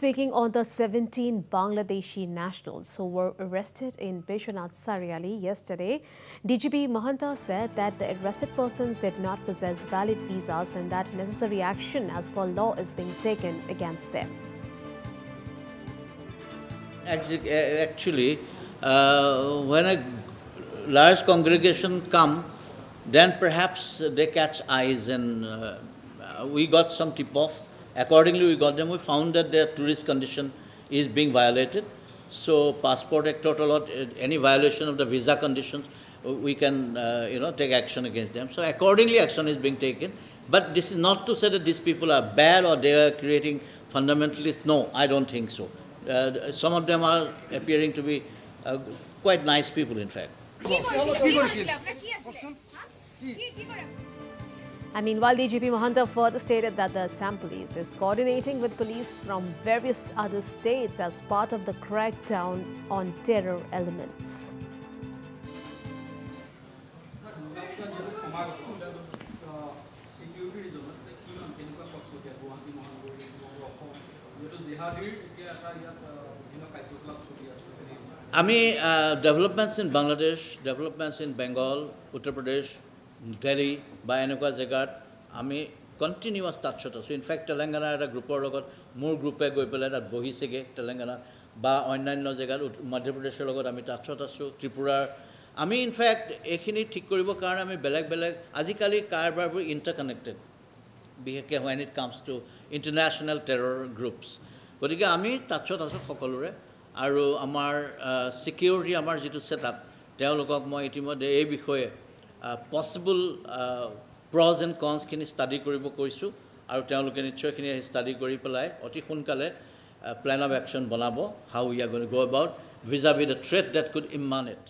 Speaking on the 17 Bangladeshi nationals who were arrested in Biswanath Chariali yesterday, DGP Mahanta said that the arrested persons did not possess valid visas and that necessary action as per law is being taken against them. Actually, uh, when a large congregation come, then perhaps they catch eyes and uh, we got some tip-off Accordingly, we got them. We found that their tourist condition is being violated. So, passport act total any violation of the visa conditions, we can uh, you know take action against them. So, accordingly, action is being taken. But this is not to say that these people are bad or they are creating fundamentalists. No, I don't think so. Uh, some of them are appearing to be uh, quite nice people, in fact. And meanwhile, DGP Mahanta further stated that the Assam Police is coordinating with police from various other states as part of the crackdown on terror elements. I mean, developments in Bangladesh, developments in Bengal, Uttar Pradesh. Delhi বা এনেকুৱা জেগাত আমি continuous টাচত আছোঁ। In fact তেলেংগানাৰ এটা গ্ৰুপৰ লগত মোৰ গ্ৰুপে গৈ পেলাই তাত বহিছেগৈ তেলেংগানা। বা অন্যান্য জেগাত মধ্যপ্ৰদেশৰ লগত আমি টাচত আছোঁ ত্ৰিপুৰাৰ। আমি ইনফেক্ট এইখিনি ঠিক কৰিবৰ কাৰণে আমি বেলেগ বেলেগ আজিকালি কাৰবাৰবোৰ ইণ্টাৰ কানেক্টেড বিশেষকৈ when it comes to international terror groups গতিকে আমি টাচত আছোঁ সকলোৰে। আৰু আমাৰ ছিকিউৰিটি আমাৰ যিটো ছেটআপ তেওঁলোকক মই ইতিমধ্যে এই বিষয়ে পচিবল প্ৰজ এণ্ড কনছখিনি ষ্টাডি কৰিব কৈছোঁ আৰু তেওঁলোকে নিশ্চয়খিনি ষ্টাডি কৰি পেলাই অতি সোনকালে প্লেন অফ একশ্যন বনাব how you are going go' about visa with the threat that could emanate